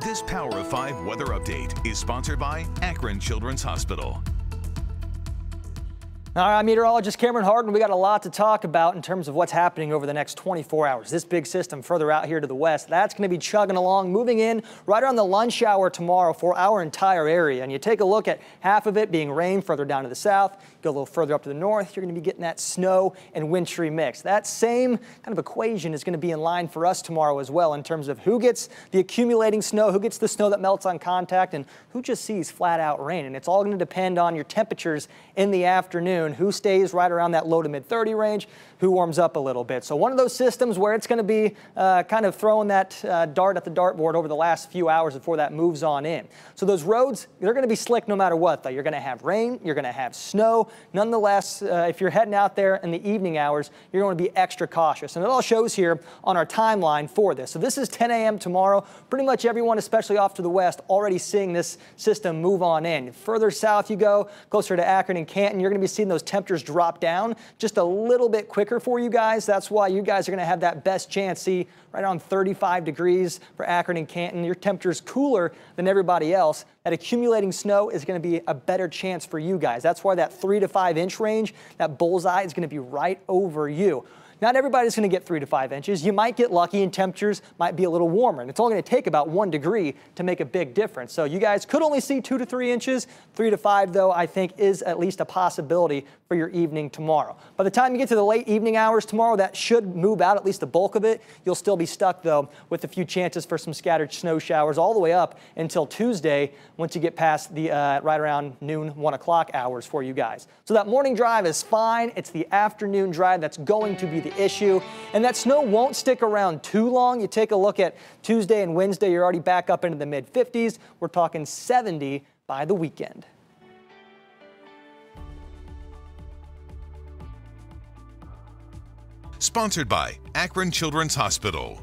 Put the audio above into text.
This Power of 5 weather update is sponsored by Akron Children's Hospital. All right, meteorologist Cameron Harden, we got a lot to talk about in terms of what's happening over the next 24 hours. This big system further out here to the west, that's going to be chugging along, moving in right around the lunch hour tomorrow for our entire area. And you take a look at half of it being rain further down to the south, go a little further up to the north, you're going to be getting that snow and wintry mix. That same kind of equation is going to be in line for us tomorrow as well in terms of who gets the accumulating snow, who gets the snow that melts on contact, and who just sees flat out rain. And it's all going to depend on your temperatures in the afternoon who stays right around that low to mid 30 range, who warms up a little bit. So one of those systems where it's going to be uh, kind of throwing that uh, dart at the dartboard over the last few hours before that moves on in. So those roads, they're going to be slick no matter what, though. You're going to have rain, you're going to have snow. Nonetheless, uh, if you're heading out there in the evening hours, you're going to be extra cautious. And it all shows here on our timeline for this. So this is 10 a.m. tomorrow. Pretty much everyone, especially off to the west, already seeing this system move on in. Further south you go, closer to Akron and Canton, you're going to be seeing those temperatures drop down just a little bit quicker for you guys. That's why you guys are going to have that best chance. See, right around 35 degrees for Akron and Canton. Your temperature's cooler than everybody else. That accumulating snow is going to be a better chance for you guys. That's why that three to five inch range, that bullseye is going to be right over you. Not everybody's going to get three to five inches. You might get lucky and temperatures might be a little warmer. And it's only going to take about one degree to make a big difference. So you guys could only see two to three inches. Three to five, though, I think is at least a possibility for your evening tomorrow. By the time you get to the late evening hours tomorrow, that should move out, at least the bulk of it. You'll still be stuck, though, with a few chances for some scattered snow showers all the way up until Tuesday once you get past the uh, right around noon, 1 o'clock hours for you guys. So that morning drive is fine. It's the afternoon drive that's going to be the issue. And that snow won't stick around too long. You take a look at Tuesday and Wednesday, you're already back up into the mid 50s. We're talking 70 by the weekend. Sponsored by Akron Children's Hospital.